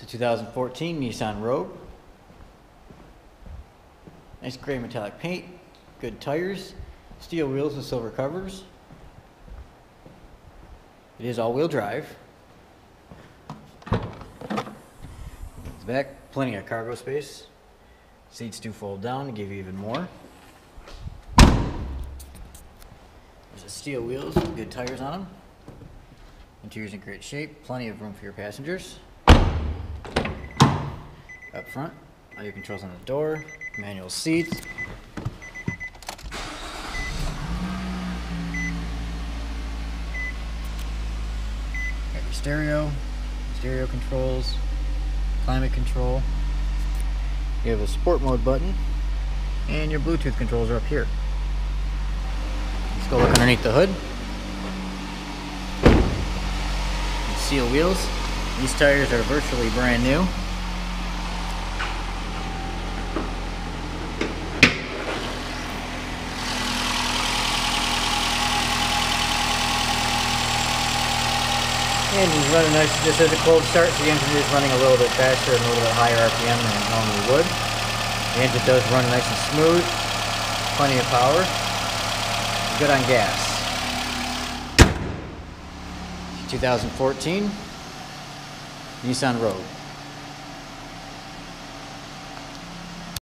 It's a 2014 Nissan Rogue. Nice gray metallic paint, good tires, steel wheels with silver covers. It is all-wheel drive. The back, plenty of cargo space. Seats do fold down to give you even more. There's the steel wheels good tires on them. Interior's in great shape, plenty of room for your passengers. Front, all your controls on the door, manual seats. Got your stereo, stereo controls, climate control. You have a sport mode button, and your Bluetooth controls are up here. Let's go look underneath the hood. Seal wheels. These tires are virtually brand new. Engine's running nice. just is a cold start, so the engine is running a little bit faster and a little bit higher RPM than it normally would. The engine does run nice and smooth, plenty of power, good on gas. 2014 Nissan Rogue.